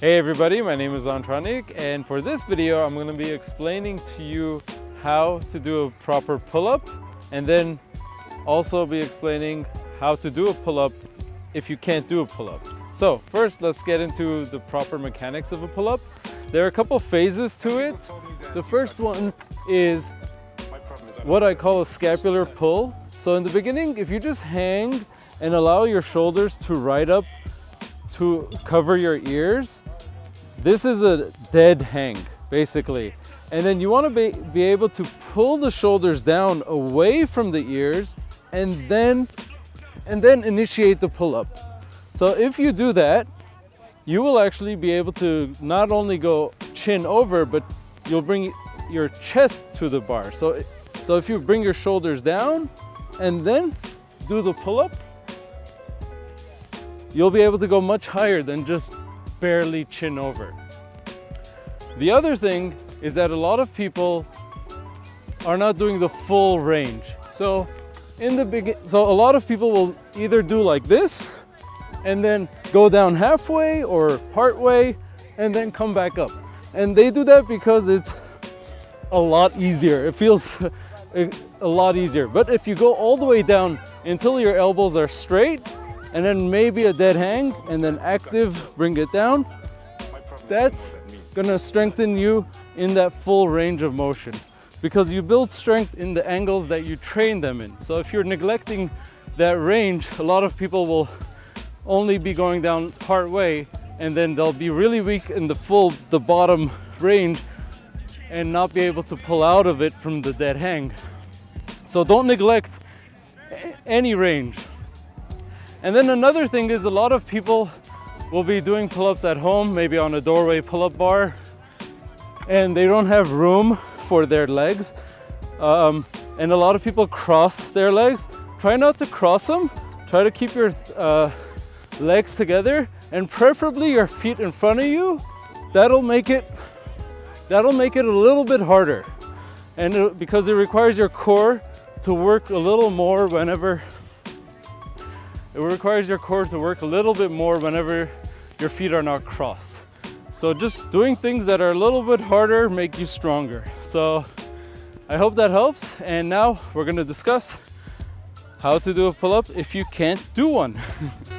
Hey everybody, my name is Antranik and for this video I'm going to be explaining to you how to do a proper pull-up and then also be explaining how to do a pull-up if you can't do a pull-up. So first let's get into the proper mechanics of a pull-up. There are a couple phases to it. The first one is what I call a scapular pull. So in the beginning, if you just hang and allow your shoulders to ride up to cover your ears, this is a dead hang, basically. And then you wanna be, be able to pull the shoulders down away from the ears and then, and then initiate the pull-up. So if you do that, you will actually be able to not only go chin over, but you'll bring your chest to the bar. So, so if you bring your shoulders down and then do the pull-up, you'll be able to go much higher than just barely chin over. The other thing is that a lot of people are not doing the full range. So in the begin, so a lot of people will either do like this and then go down halfway or part way and then come back up. And they do that because it's a lot easier. It feels a, a lot easier. But if you go all the way down until your elbows are straight and then maybe a dead hang and then active, bring it down, that's gonna strengthen you in that full range of motion because you build strength in the angles that you train them in. So if you're neglecting that range, a lot of people will only be going down part way and then they'll be really weak in the full, the bottom range and not be able to pull out of it from the dead hang. So don't neglect any range. And then another thing is a lot of people will be doing pull-ups at home, maybe on a doorway pull-up bar, and they don't have room for their legs. Um, and a lot of people cross their legs. Try not to cross them. Try to keep your uh, legs together and preferably your feet in front of you. That'll make it, that'll make it a little bit harder. And it, because it requires your core to work a little more whenever it requires your core to work a little bit more whenever your feet are not crossed. So just doing things that are a little bit harder make you stronger. So I hope that helps. And now we're gonna discuss how to do a pull-up if you can't do one.